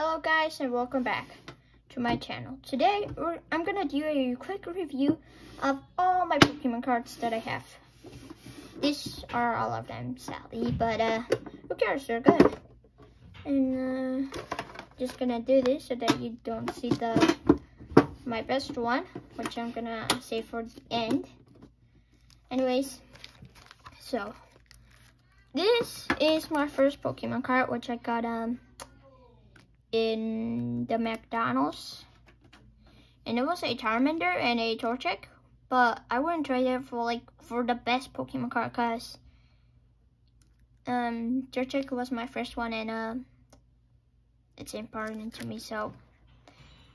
Hello guys and welcome back to my channel. Today I'm gonna do a quick review of all my Pokemon cards that I have. These are all of them sadly, but uh, who cares, they're good. And uh, just gonna do this so that you don't see the my best one, which I'm gonna save for the end. Anyways, so this is my first Pokemon card, which I got um in the McDonald's. And it was a Charmander and a Torchic. But I wouldn't trade it for like for the best Pokemon card because um Torchic was my first one and uh it's important to me so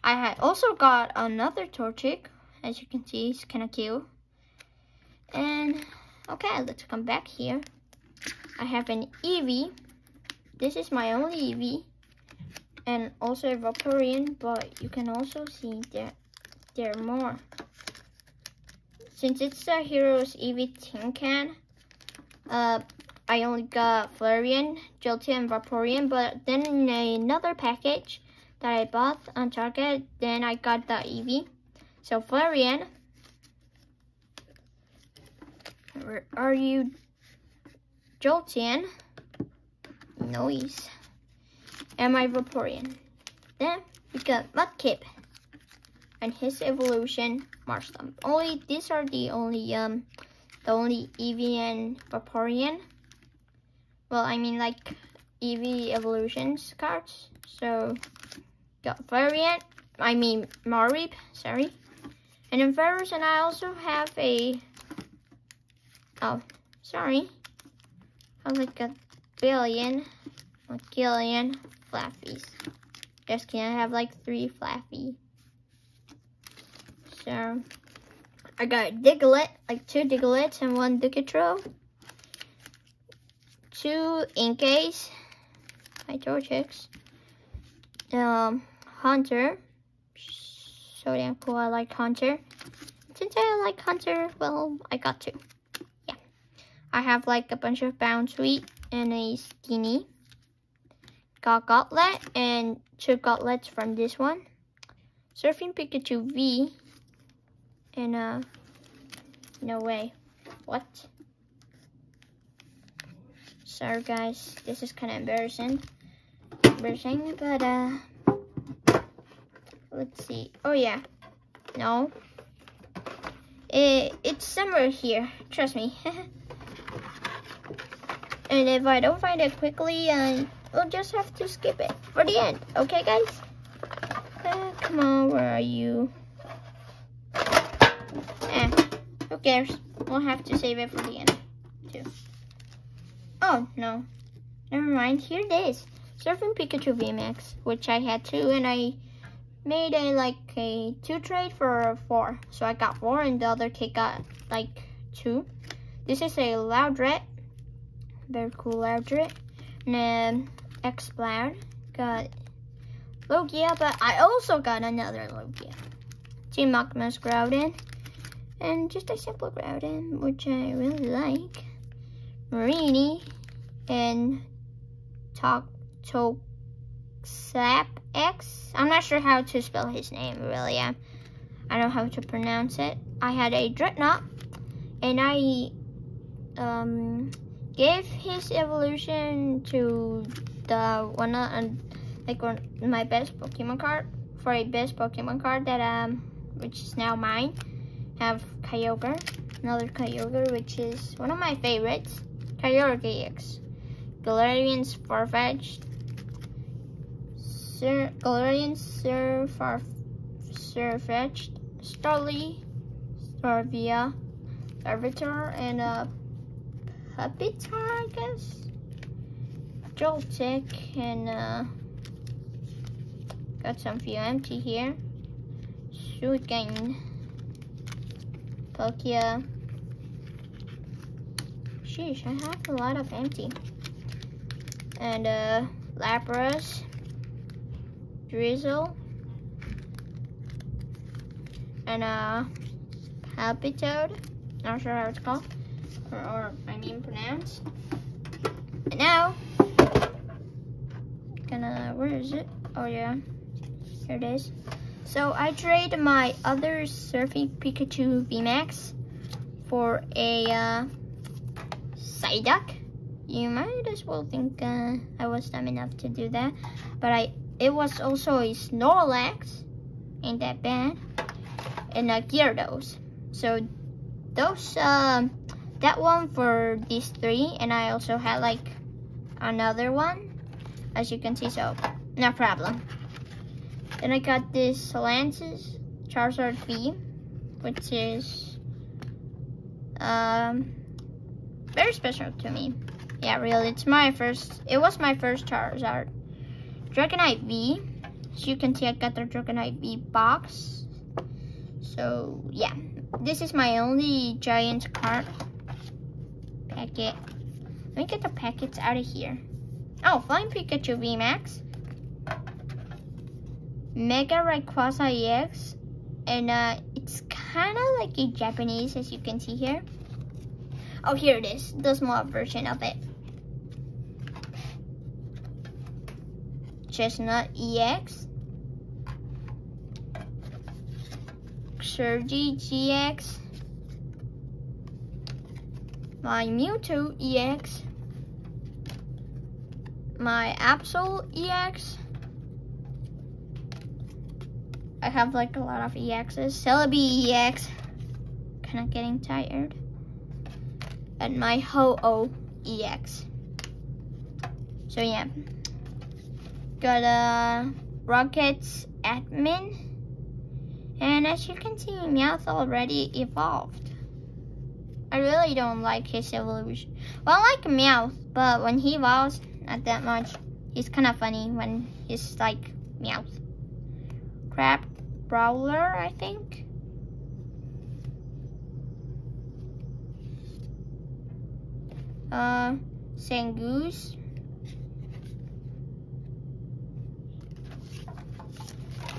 I had also got another Torchic as you can see it's kinda cute. And okay let's come back here. I have an Eevee. This is my only Eevee and also a Vaporeon, but you can also see that there are more. Since it's the Heroes Eevee Tin Can, uh, I only got Flareon, Jolteon, and Vaporeon, but then in another package that I bought on Target, then I got the Eevee. So Flareon, where are you? Jolteon, noise and my Vaporeon. Then we got Mudkip and his evolution Marshtomp. Only these are the only um the only Eevee and Vaporeon. Well, I mean like Eevee evolutions cards. So got Variant, I mean Mareep, sorry. And then Ferris and I also have a oh sorry. I like a billion, a gillion, Flaaffies. Just kidding, I have like three Flaaffy. So, I got Diglett, like two Digletts and one Dicatro. Two Inkays, my Torchics. Um, Haunter, so damn cool, I like Haunter. Since I like Haunter, well, I got two. Yeah. I have like a bunch of Bounsweet and a Steenee got Gauntlet and two Gauntlets from this one. Surfing Pikachu V. And, uh, no way. What? Sorry, guys. This is kind of embarrassing. Embarrassing, but, uh, let's see. Oh, yeah. No. It, it's somewhere here. Trust me. and if I don't find it quickly, uh, we'll just have to skip it for the end. Okay, guys? Uh, come on, where are you? Eh, who cares? We'll have to save it for the end, too. Oh, no. Never mind, here it is. Surfing Pikachu VMAX, which I had two, and I made a, like, a two trade for four. So I got four, and the other kid got, like, two. This is a Loudred. Very cool Loudred. And Exploud. Got Lugia, but I also got another Lugia. Team Optimus Groudon. And just a simple Groudon, which I really like. Marini. And Talk Toxap X. I'm not sure how to spell his name, really. I, I don't know how to pronounce it. I had a Drednaw. And I um, gave his evolution to the one uh, like one, my best Pokemon card for a best Pokemon card that um which is now mine. Have Kyogre, another Kyogre, which is one of my favorites. Kyogre X, Galarian's Farfetch'd, Sir Galarian Sir Far Farfetch'd, Starly, Starvia, Larvitar, and uh Pupitar, I guess. Joltik and uh, got some few empty here. Suicune, Palkia. Sheesh, I have a lot of empty. And uh, Lapras, Drizzle, and uh, Palpitoad. Not sure how it's called, or, or I mean pronounced. And now, gonna, where is it? Oh yeah, here it is. So I traded my other Surfing Pikachu VMAX for a uh, Psyduck. You might as well think uh, I was dumb enough to do that, but I it was also a Snorlax, ain't that bad, and a Gyarados. So those, um, that one for these three, and I also had like another one, as you can see, so no problem. Then I got this Lance's Charizard V, which is um, very special to me. Yeah, really, it's my first, it was my first Charizard. Dragonite V, as you can see, I got the Dragonite V box. So, yeah, this is my only giant card packet. Let me get the packets out of here. Oh, Flying Pikachu VMAX. Mega Rayquaza EX. And uh, it's kind of like a Japanese, as you can see here. Oh, here it is, the small version of it. Chesnaught EX. Surgy GX. My Mewtwo EX. My Absol EX. I have like a lot of EXs. Celebi EX. Kind of getting tired. And my Ho-Oh EX. So yeah. Got a Rockets admin. And as you can see, Meowth already evolved. I really don't like his evolution. Well, I like Meowth, but when he evolves, not that much. He's kind of funny when he's like Meowth. Crab Brawler, I think. Uh, Zangoose.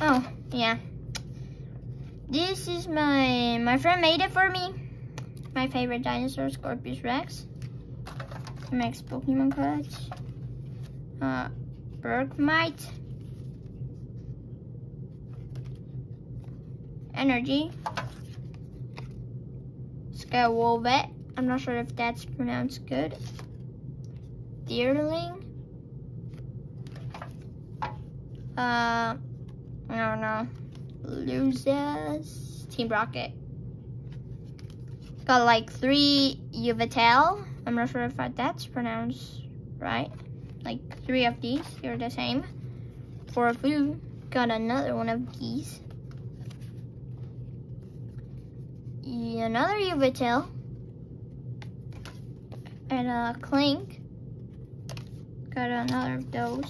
Oh, yeah. This is my, my friend made it for me. My favorite dinosaur, Scorpios Rex. Max Pokemon cards. Uh, Bergmite. Energy. Skywolvet. I'm not sure if that's pronounced good. Deerling. Uh, I don't know Losers, Team Rocket. Got like three Yveltal. I'm not sure if that's pronounced right. Like three of these, they're the same. For food, got another one of these. Another Yveltal. And a Clink. Got another of those.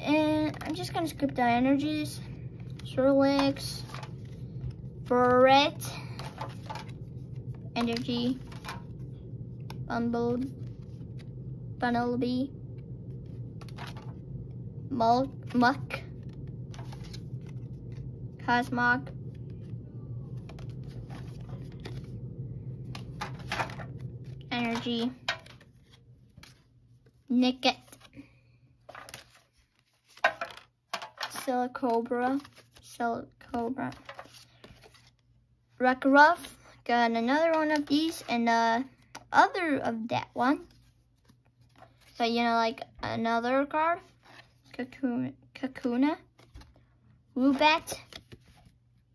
And I'm just gonna skip the energies. Snorlax, Brett, Energy, Bumble, Bunnelby, Muk, Cosmog, Energy, Nickit, Silicobra, Cell Cobra. Got another one of these and uh other of that one. So you know like another card. Kakuna. Woobat.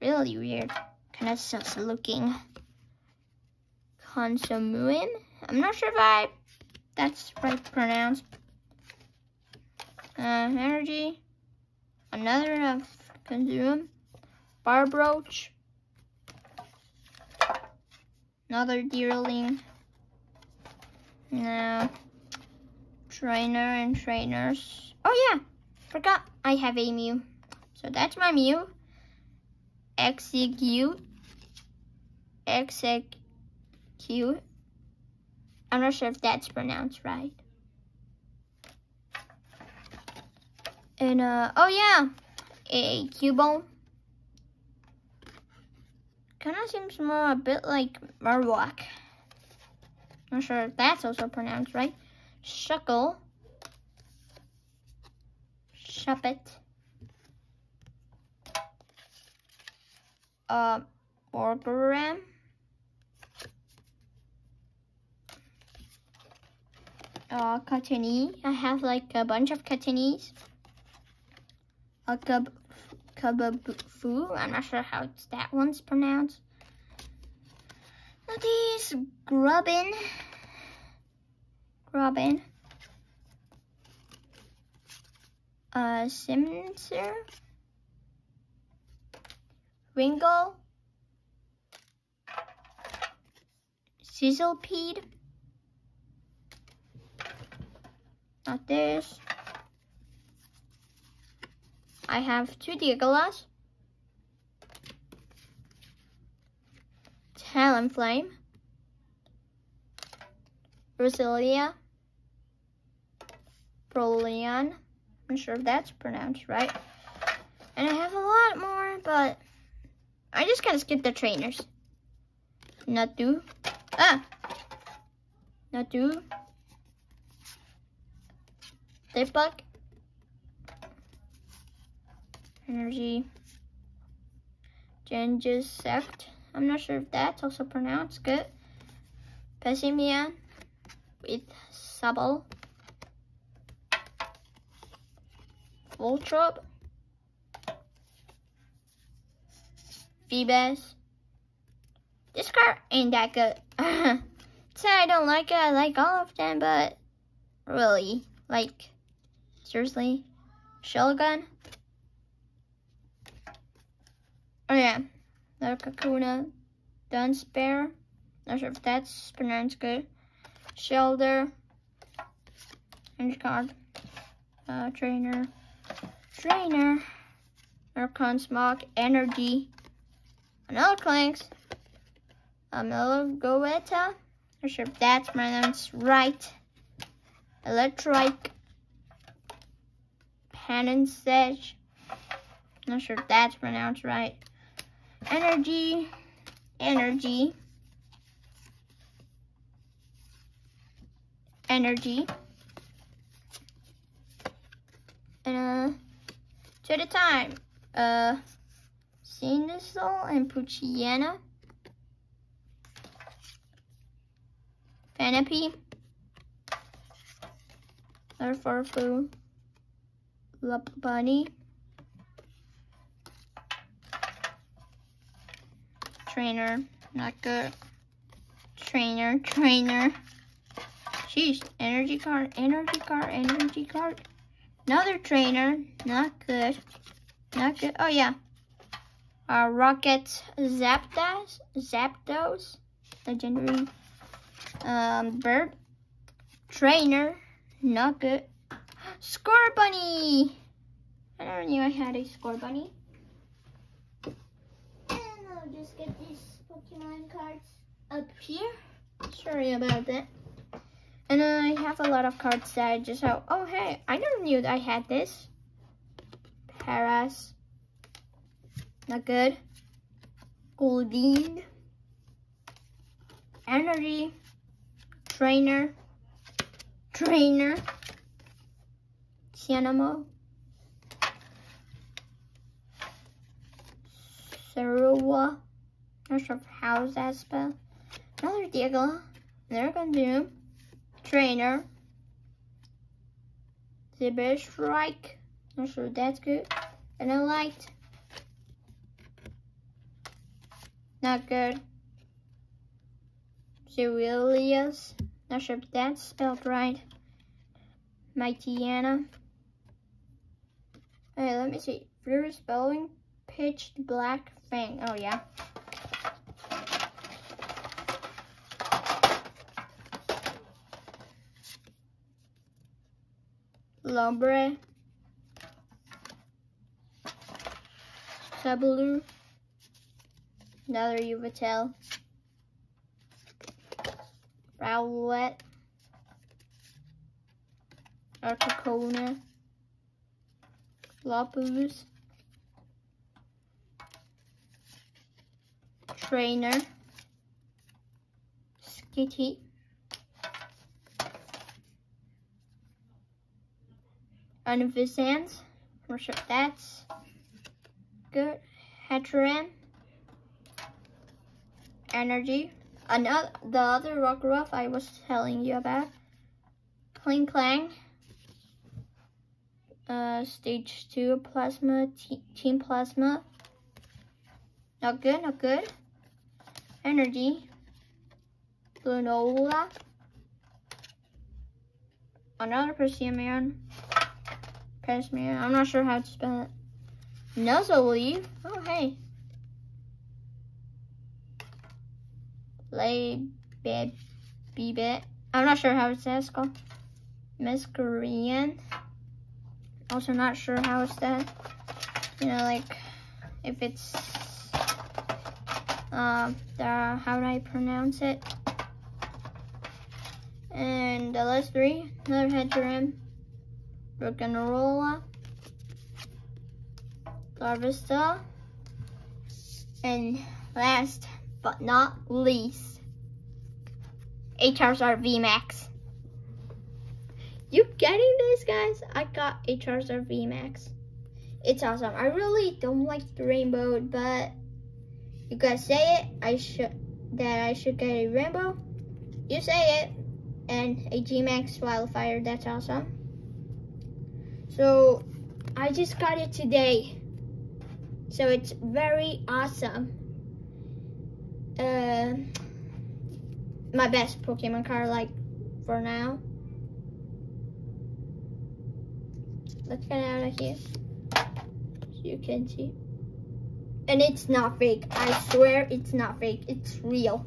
Really weird. Kind of sus looking. Consumuin. I'm not sure if I that's right pronounced. Uh, energy. Another of Consume, Barbroach, another Deerling, now Trainer and Trainers. Oh yeah, forgot I have a Mew. So that's my Mew. Execute. Execute. I'm not sure if that's pronounced right. And, uh, oh yeah, a Cubone. Kind of seems more a bit like Marowak. Not sure if that's also pronounced right. Shuckle. Shuppet. Uh, Orgram. Uh, Katini. I have like a bunch of Katinis. A Kub Kubafu. I'm not sure how that one's pronounced. These Grubbin. Grubbin. Uh, Simser. Ringo. Sizzlepede. Not this. I have two Digalas. Talonflame. Roselia. Prolion. I'm sure if that's pronounced right. And I have a lot more, but I just gotta skip the trainers. Natu. Ah! Natu. Dipbug. Energy. Gengisect. I'm not sure if that's also pronounced good. Pessimia with Subble. Voltorb. Phoebus. This card ain't that good. Say I don't like it, I like all of them, but really, like, seriously, Shelgon. Oh yeah, the Kakuna Dunsparrow. Not sure if that's pronounced good. Shelter. Energy card. Uh, trainer. Trainer. Archon Smog. Energy. Another Clanks. Another Goeta. Not sure if that's pronounced right. Electric. Panansage. Not sure if that's pronounced right. Energy. Energy. Energy. And uh, two at a time. Uh, Cineasol and Puchiana. Fanapy. Larfarfu. Bunny. Trainer. Not good. Trainer. Trainer. Jeez. Energy card. Energy card. Energy card. Another trainer. Not good. Not good. Oh, yeah. Uh, Rocket Zapdos. Zapdos. Legendary um, bird. Trainer. Not good. Scorbunny! I never knew I had a Scorbunny. And I'll just get these Pokemon cards up here. Sorry about that. And I have a lot of cards that I just have. Oh, hey, I never knew I had this. Paras. Not good. Goldeen. Energy. Trainer. Trainer. Cianamo. Sarua. Not sure how that spell. Another. Another Condoom. Trainer. Zibber Strike. Not sure that's good. And a light. Not good. Cerealius. Not sure if that's spelled right. Mightyena. Okay, let me see. Fury spelling. Pitched black fang. Oh, yeah. Lombre. Sabaloo. Another Yuvatel. Rowlet. Arcacona. Lapus. Trainer. Skitty. Unvisans. I'm sure that's good. Heteran. Energy. Another the other Rockruff I was telling you about. Klinklang. Uh, stage two plasma, team plasma. Not good, not good. Energy. Granola. Another Persimmon. Persimmon. I'm not sure how to spell it. Nuzzleaf. Oh, hey. Lay bit. I'm not sure how it's called. Miss Korean. Also not sure how it's that. You know, like if it's um the how do I pronounce it? And the last three, another Heteran, Rock'n'Rolla, Larvesta, and last but not least, HRSR VMAX. You getting this, guys? I got HRSR VMAX. It's awesome. I really don't like the rainbow, but you guys say it. I should that I should get a rainbow. You say it, and a G-Max Wildfire. That's awesome. So I just got it today. So it's very awesome. Uh, my best Pokemon card, like, for now. Let's get out of here. So you can see. And it's not fake. I swear it's not fake. It's real.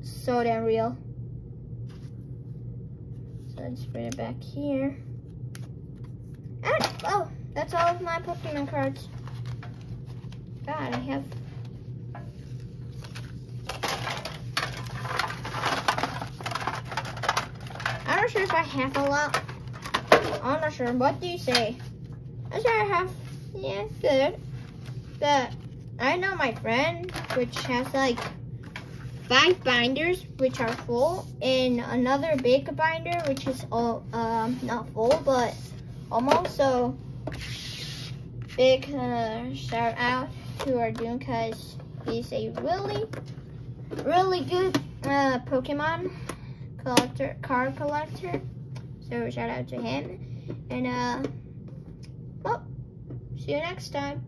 So damn real. So let's put it back here. Oh, that's all of my Pokemon cards. God, I have I'm not sure if I have a lot. I'm not sure. What do you say? I'm sure I have. Yeah, good. But I know my friend, which has like five binders, which are full, and another big binder, which is all um not full, but almost. So big uh, shout out to Arjun because he's a really, really good uh, Pokemon collector, card collector. So shout out to him. And uh, well, see you next time.